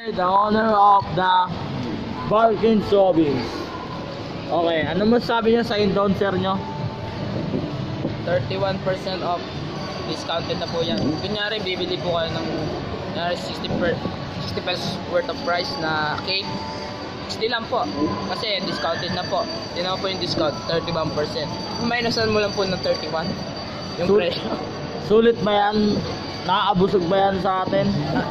The owner of the Barkin Sobbings. Okay, ano masasabi niyo sa endorser nyo? 31% off. Discounted na po yan. Kunyari, bibili po kayo ng kunyari 60, per, 60 pesos worth of price na cake. 60 lang po. Kasi discounted na po. Tinan mo po yung discount, 31%. Minusan mo lang po ng 31. Yung So- presyo. Sulit ba yan? Nakakabusog ba yan sa atin?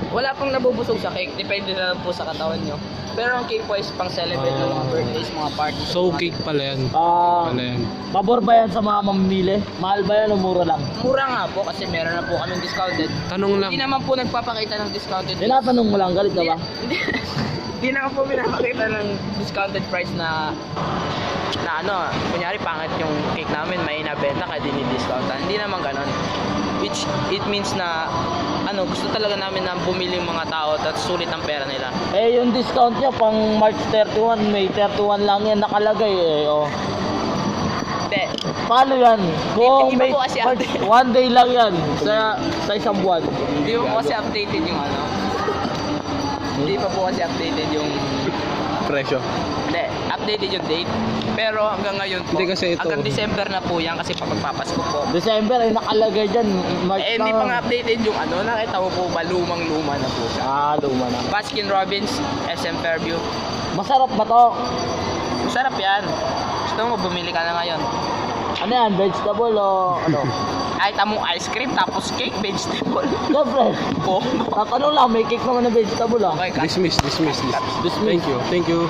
Wala pong nabubusog sa cake. Depende na lang po sa katawan nyo. Pero ang cake po is pang celebrate ng mga birthdays, mga parties. So cake pala yan. Ah, Pala yan. pabor ba yan sa mga mamimili? Mahal ba yan o mura lang? Mura nga po kasi meron na po kaming discounted. Tanong lang. Hindi naman po nagpapakita ng discounted. Tinatanong mo lang, galit ka ba? Hindi, hindi naman po pinapakita ng discounted price na na ano, kunyari pangit yung cake namin, may nabenta kaya dinidiscountan. Hindi naman ganon. Which it means na ano, gusto talaga namin na bumili yung mga tao at sulit ang pera nila. Eh, yung discount niya pang March 31, May 31 lang yan nakalagay eh. Oh. Hindi, Paano yan? Kung Iba may po kasi March, one day lang yan sa, sa isang buwan. hindi pa po kasi updated yung ano. Hindi pa po kasi updated yung Presyo. Updated yung date. Pero hanggang ngayon po, Hindi kasi ito- hanggang December na po yan kasi pa magpapasko po. December ay nakalagay dyan. March Eh, hindi pa nga updated yung ano, nakita mo po ba, lumang-luma na po siya. Ah, luma na. Baskin Robbins, SM Fairview. Masarap ba to? Masarap yan. Gusto mo, bumili ka na ngayon. Ano yan? Vegetable o ano? Ay, tamong ice cream, tapos cake, vegetable. Siyempre. Bongo. Tatanong lang, may cake naman na vegetable ah. Okay, Dismiss, dismiss, dismiss. Dismiss. Thank you, thank you.